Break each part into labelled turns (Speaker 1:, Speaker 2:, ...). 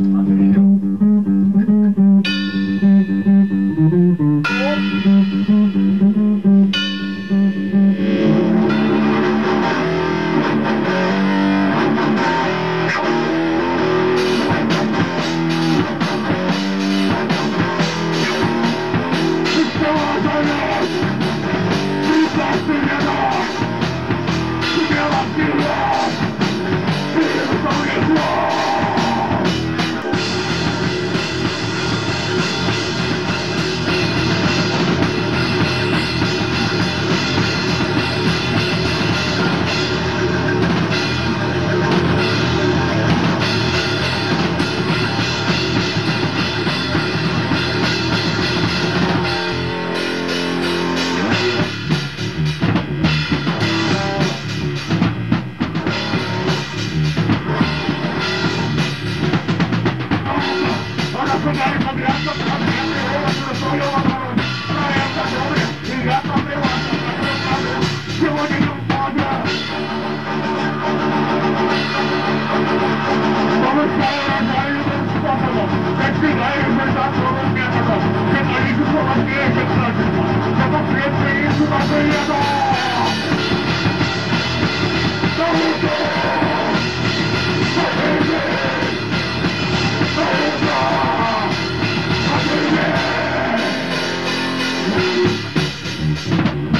Speaker 1: Amém. Thank you.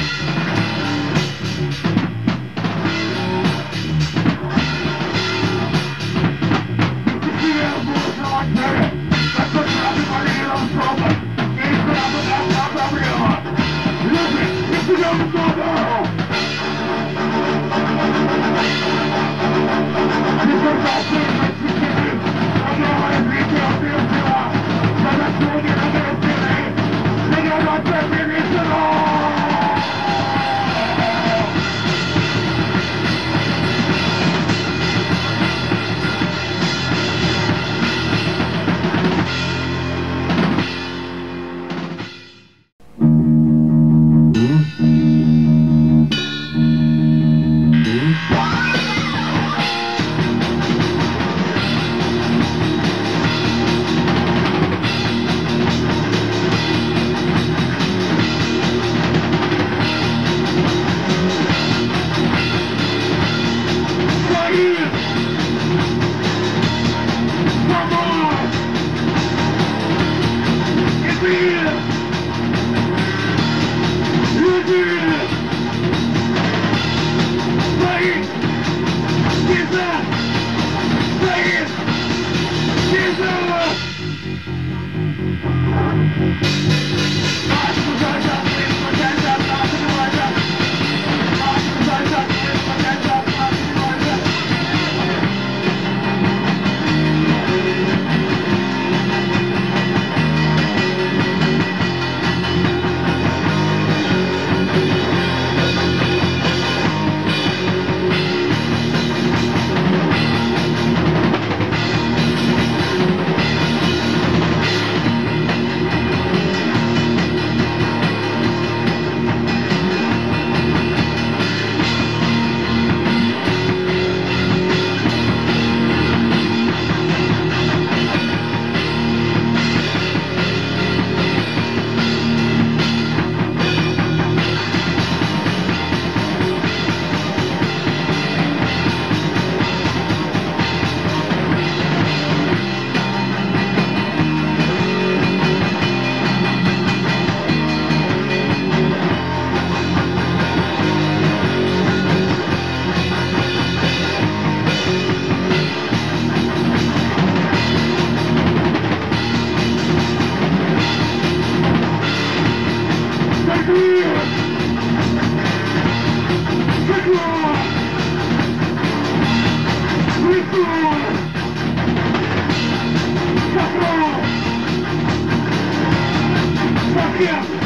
Speaker 1: Yeah.